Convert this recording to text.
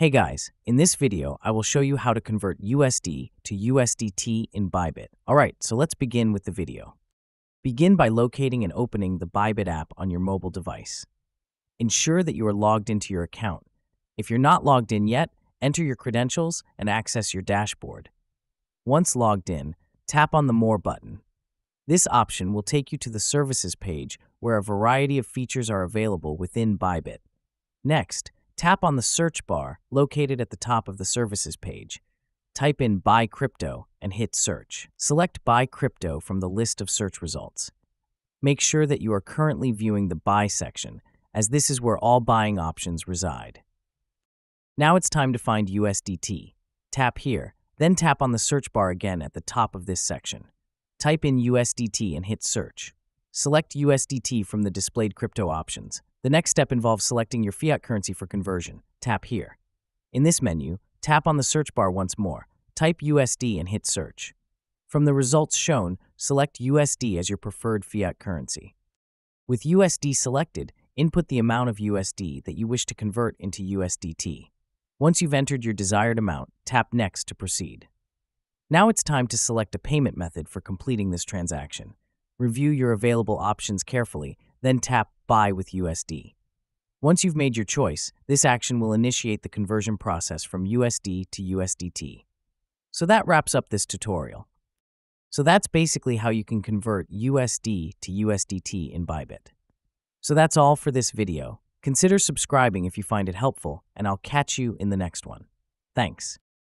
Hey guys, in this video, I will show you how to convert USD to USDT in Bybit. Alright, so let's begin with the video. Begin by locating and opening the Bybit app on your mobile device. Ensure that you are logged into your account. If you're not logged in yet, enter your credentials and access your dashboard. Once logged in, tap on the More button. This option will take you to the Services page where a variety of features are available within Bybit. Next, Tap on the search bar located at the top of the services page. Type in Buy Crypto and hit Search. Select Buy Crypto from the list of search results. Make sure that you are currently viewing the Buy section, as this is where all buying options reside. Now it's time to find USDT. Tap here, then tap on the search bar again at the top of this section. Type in USDT and hit Search. Select USDT from the displayed crypto options. The next step involves selecting your fiat currency for conversion. Tap here. In this menu, tap on the search bar once more. Type USD and hit search. From the results shown, select USD as your preferred fiat currency. With USD selected, input the amount of USD that you wish to convert into USDT. Once you've entered your desired amount, tap Next to proceed. Now it's time to select a payment method for completing this transaction. Review your available options carefully, then tap Buy with USD. Once you've made your choice, this action will initiate the conversion process from USD to USDT. So that wraps up this tutorial. So that's basically how you can convert USD to USDT in Bybit. So that's all for this video. Consider subscribing if you find it helpful, and I'll catch you in the next one. Thanks.